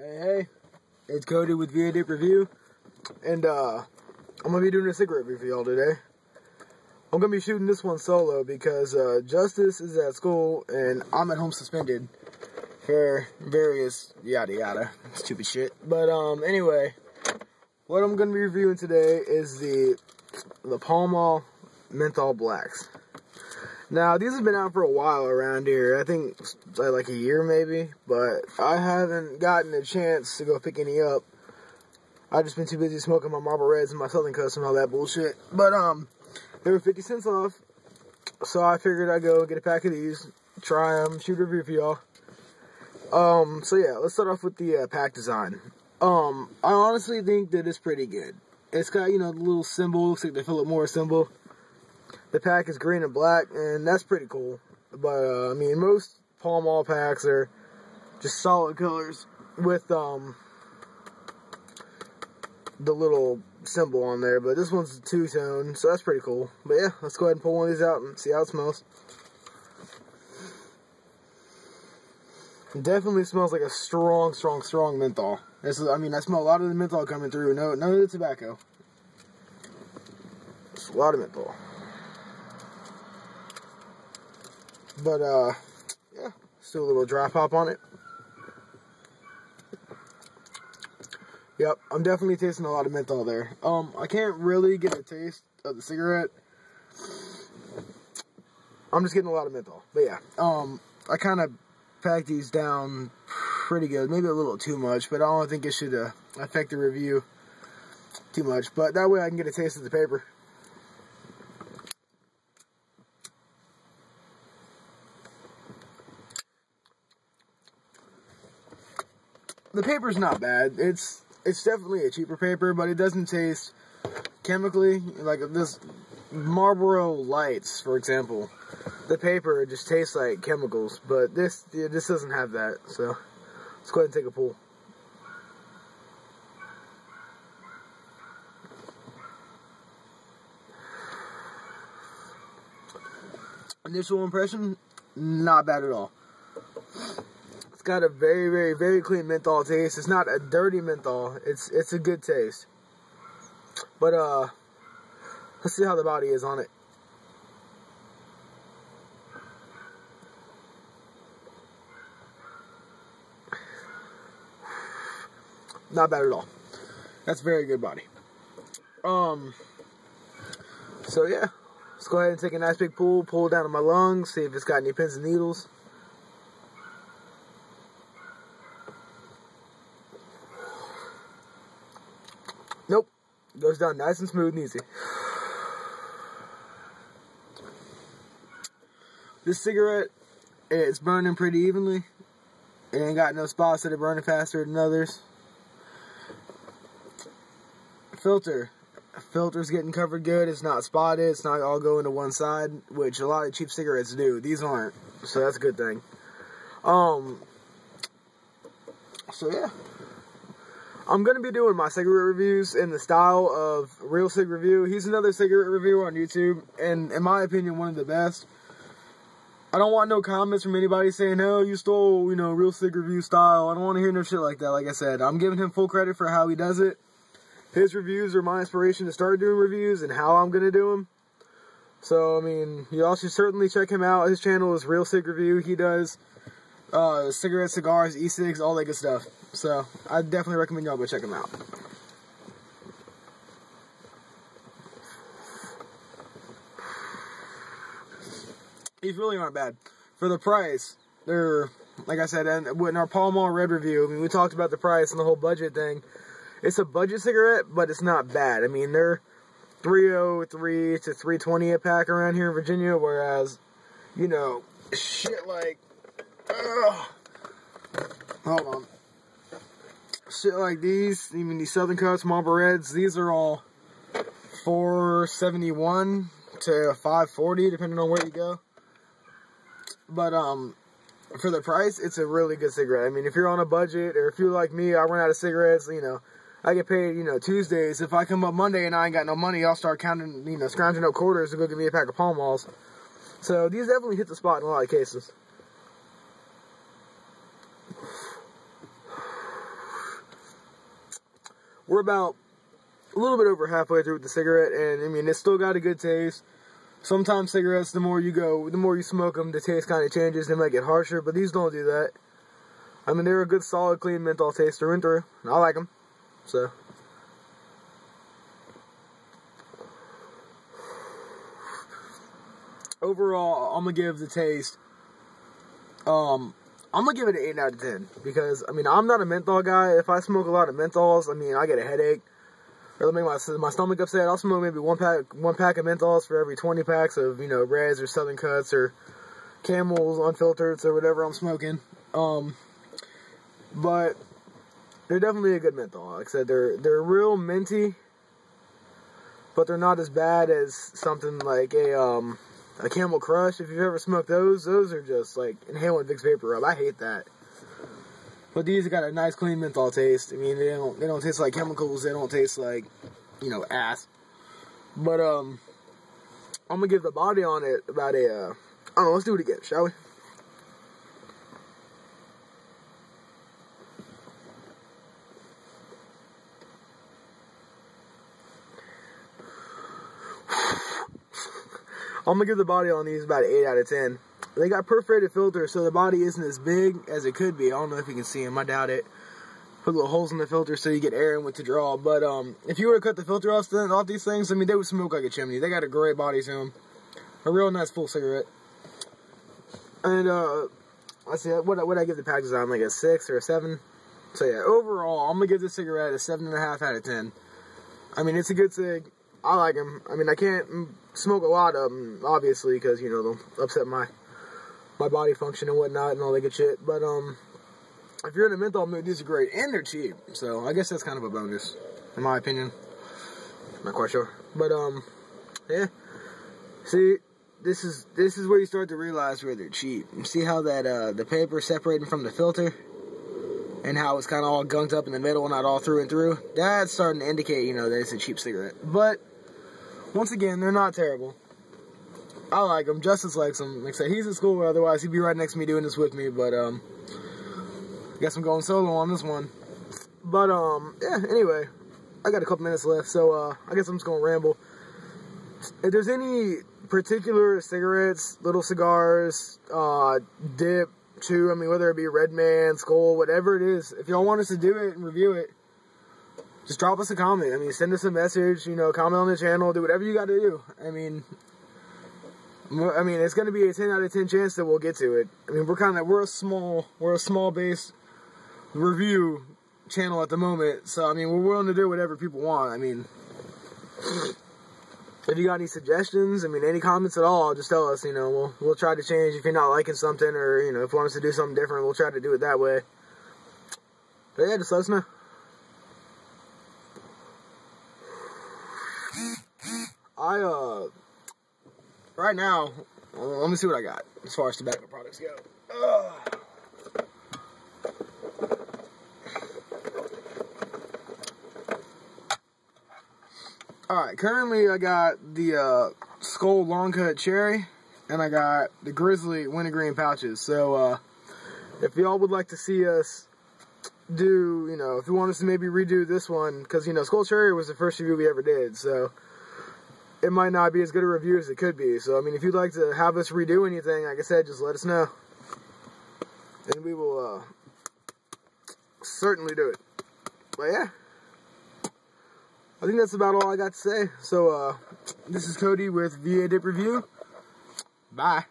Hey, hey, it's Cody with VA Dip Review, and uh, I'm gonna be doing a cigarette review y'all today. I'm gonna be shooting this one solo because uh, Justice is at school and I'm at home suspended for various yada yada stupid shit. But um, anyway, what I'm gonna be reviewing today is the the Pall Mall Menthol Blacks. Now, these have been out for a while around here. I think like a year maybe, but I haven't gotten a chance to go pick any up. I've just been too busy smoking my Marlboro Reds and my Southern Cuts and all that bullshit. But, um, they were 50 cents off, so I figured I'd go get a pack of these, try them, shoot a review for y'all. Um, so yeah, let's start off with the uh, pack design. Um, I honestly think that it's pretty good. It's got, you know, the little symbol, looks like the Philip Morris symbol. The pack is green and black, and that's pretty cool. But, uh, I mean, most Pall Mall packs are just solid colors with, um, the little symbol on there. But this one's two-tone, so that's pretty cool. But yeah, let's go ahead and pull one of these out and see how it smells. It definitely smells like a strong, strong, strong menthol. This is, I mean, I smell a lot of the menthol coming through. No, none of the tobacco. It's a lot of menthol. But, uh, yeah, still a little dry pop on it. Yep, I'm definitely tasting a lot of menthol there. Um, I can't really get a taste of the cigarette. I'm just getting a lot of menthol. But yeah, um, I kind of packed these down pretty good. Maybe a little too much, but I don't think it should uh, affect the review too much. But that way I can get a taste of the paper. Paper's not bad. It's it's definitely a cheaper paper, but it doesn't taste chemically like this Marlboro Lights, for example. The paper just tastes like chemicals, but this yeah, this doesn't have that. So let's go ahead and take a pull. Initial impression, not bad at all. Got a very, very, very clean menthol taste. It's not a dirty menthol. It's it's a good taste. But uh, let's see how the body is on it. Not bad at all. That's very good body. Um. So yeah, let's go ahead and take a nice big pull, pull down to my lungs, see if it's got any pins and needles. Goes down nice and smooth and easy. This cigarette, it's burning pretty evenly. It ain't got no spots that are burning faster than others. Filter. Filter's getting covered good. It's not spotted. It's not all going to one side, which a lot of cheap cigarettes do. These aren't. So that's a good thing. Um. So yeah. I'm going to be doing my cigarette reviews in the style of Real Cig Review. He's another cigarette reviewer on YouTube, and in my opinion, one of the best. I don't want no comments from anybody saying, oh, you stole, you know, Real Cig Review style. I don't want to hear no shit like that. Like I said, I'm giving him full credit for how he does it. His reviews are my inspiration to start doing reviews and how I'm going to do them. So, I mean, you all should certainly check him out. His channel is Real Cig Review. He does uh, cigarettes, cigars, e-cigs, all that good stuff. So, I definitely recommend y'all go check them out. These really aren't bad. For the price, they're, like I said, in our Pall Mall Red review, I mean, we talked about the price and the whole budget thing. It's a budget cigarette, but it's not bad. I mean, they're 303 to 320 a pack around here in Virginia, whereas, you know, shit like, ugh, hold on shit like these, even these Southern Cuts, Marlboro Reds, these are all 471 to 540, depending on where you go. But, um, for the price, it's a really good cigarette. I mean, if you're on a budget, or if you're like me, I run out of cigarettes, you know, I get paid, you know, Tuesdays. If I come up Monday and I ain't got no money, I'll start counting, you know, scrounging up quarters to go get me a pack of Pall Malls. So, these definitely hit the spot in a lot of cases. We're about a little bit over halfway through with the cigarette, and I mean, it's still got a good taste. Sometimes cigarettes, the more you go, the more you smoke them, the taste kind of changes. They might get harsher, but these don't do that. I mean, they're a good, solid, clean menthol taste through and through. And I like them. So. Overall, I'm gonna give the taste. Um, I'm gonna give it an eight out of ten because I mean I'm not a menthol guy. If I smoke a lot of menthols, I mean I get a headache or make my my stomach upset. I'll smoke maybe one pack one pack of menthols for every 20 packs of you know Reds or Southern Cuts or Camels unfiltered or whatever I'm smoking. Um, but they're definitely a good menthol. Like I said, they're they're real minty, but they're not as bad as something like a um a Camel Crush. If you've ever smoked those, those are just like inhaling Vicks Vapor Rub. I hate that. But these got a nice clean menthol taste. I mean, they don't they don't taste like chemicals. They don't taste like, you know, ass. But um, I'm gonna give the body on it about a. Uh, I don't know. Let's do it again, shall we? I'm gonna give the body on these about 8 out of 10. They got perforated filters, so the body isn't as big as it could be. I don't know if you can see them. I doubt it. Put little holes in the filter so you get air in with the draw. But um, if you were to cut the filter off, off these things, I mean, they would smoke like a chimney. They got a great body to them. A real nice full cigarette. And uh, I see what what I give the pack design like a six or a seven. So yeah, overall, I'm gonna give this cigarette a seven and a half out of ten. I mean, it's a good cig. I like them. I mean, I can't smoke a lot of them, obviously, because, you know, they'll upset my my body function and whatnot and all that good shit. But, um, if you're in a menthol mood, these are great. And they're cheap. So, I guess that's kind of a bonus, in my opinion. Not quite sure. But, um, yeah. See, this is this is where you start to realize where they're cheap. See how that, uh, the paper separating from the filter? and how it's kind of all gunked up in the middle, not all through and through. That's starting to indicate, you know, that it's a cheap cigarette. But once again, they're not terrible. I like them. Justice likes them. Like I said, he's at school, otherwise he'd be right next to me doing this with me. But um, guess I'm going solo on this one. But um, yeah. Anyway, I got a couple minutes left, so uh, I guess I'm just gonna ramble. If there's any particular cigarettes, little cigars, uh, dip, chew, I mean, whether it be Redman, Skoal, whatever it is, if y'all want us to do it and review it, just drop us a comment. I mean, send us a message, you know, comment on the channel, do whatever you got to do. I mean, I mean, it's going to be a 10 out of 10 chance that we'll get to it. I mean, we're kind of, we're a small, we're a small base review channel at the moment. So, I mean, we're willing to do whatever people want. I mean, if you got any suggestions, I mean, any comments at all, just tell us, you know, we'll, we'll try to change if you're not liking something or, you know, if you want us to do something different, we'll try to do it that way. But yeah, just let us know. I, uh, right now, let me see what I got as far as tobacco products go. Ugh. Alright, currently I got the uh, Skoal Long Cut Cherry, and I got the Grizzly Wintergreen Pouches. So, uh, if y'all would like to see us do, you know, if you want us to maybe redo this one, because, you know, Skoal Cherry was the first review we ever did, so it might not be as good a review as it could be. So, I mean, if you'd like to have us redo anything, like I said, just let us know. And we will uh, certainly do it. But yeah. I think that's about all I got to say. So, uh, this is Cody with VA Dip Review. Bye.